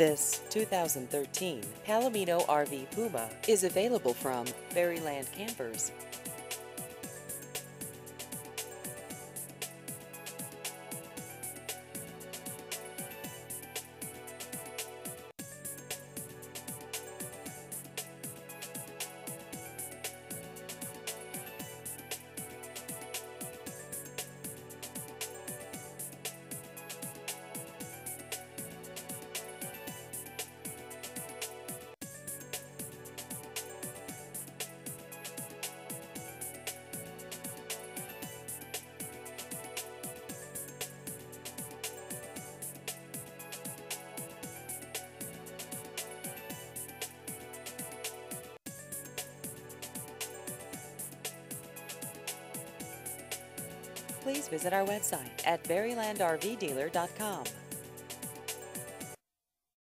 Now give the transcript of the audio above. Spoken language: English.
This 2013 Palomino RV Puma is available from Fairyland Campers. Please visit our website at fairylandrvdealer.com.